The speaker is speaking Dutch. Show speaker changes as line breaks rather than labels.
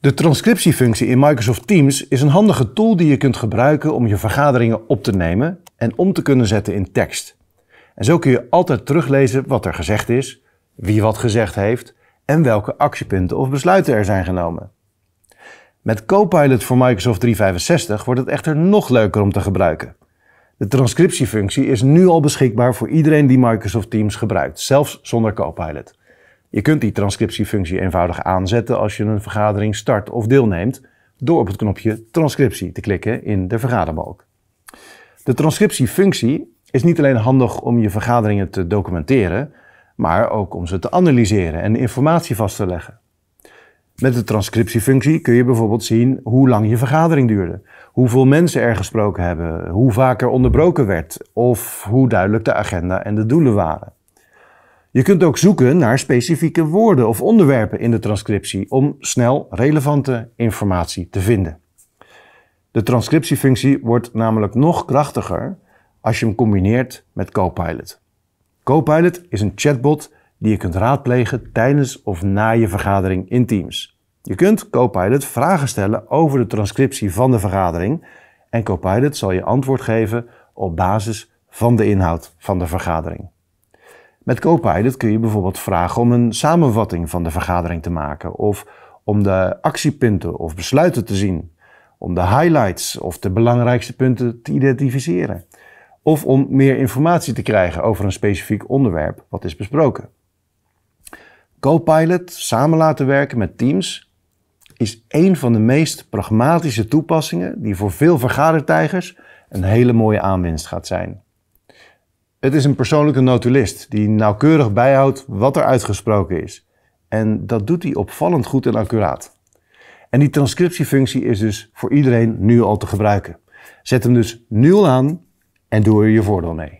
De transcriptiefunctie in Microsoft Teams is een handige tool die je kunt gebruiken om je vergaderingen op te nemen en om te kunnen zetten in tekst. En zo kun je altijd teruglezen wat er gezegd is, wie wat gezegd heeft en welke actiepunten of besluiten er zijn genomen. Met Copilot voor Microsoft 365 wordt het echter nog leuker om te gebruiken. De transcriptiefunctie is nu al beschikbaar voor iedereen die Microsoft Teams gebruikt, zelfs zonder Copilot. Je kunt die transcriptiefunctie eenvoudig aanzetten als je een vergadering start of deelneemt door op het knopje transcriptie te klikken in de vergaderbalk. De transcriptiefunctie is niet alleen handig om je vergaderingen te documenteren, maar ook om ze te analyseren en informatie vast te leggen. Met de transcriptiefunctie kun je bijvoorbeeld zien hoe lang je vergadering duurde, hoeveel mensen er gesproken hebben, hoe vaak er onderbroken werd of hoe duidelijk de agenda en de doelen waren. Je kunt ook zoeken naar specifieke woorden of onderwerpen in de transcriptie om snel relevante informatie te vinden. De transcriptiefunctie wordt namelijk nog krachtiger als je hem combineert met Copilot. Copilot is een chatbot die je kunt raadplegen tijdens of na je vergadering in Teams. Je kunt Copilot vragen stellen over de transcriptie van de vergadering en Copilot zal je antwoord geven op basis van de inhoud van de vergadering. Met Copilot kun je bijvoorbeeld vragen om een samenvatting van de vergadering te maken of om de actiepunten of besluiten te zien, om de highlights of de belangrijkste punten te identificeren of om meer informatie te krijgen over een specifiek onderwerp wat is besproken. Copilot samen laten werken met Teams is een van de meest pragmatische toepassingen die voor veel vergadertijgers een hele mooie aanwinst gaat zijn. Het is een persoonlijke notulist die nauwkeurig bijhoudt wat er uitgesproken is. En dat doet hij opvallend goed en accuraat. En die transcriptiefunctie is dus voor iedereen nu al te gebruiken. Zet hem dus nu al aan en doe er je voordeel mee.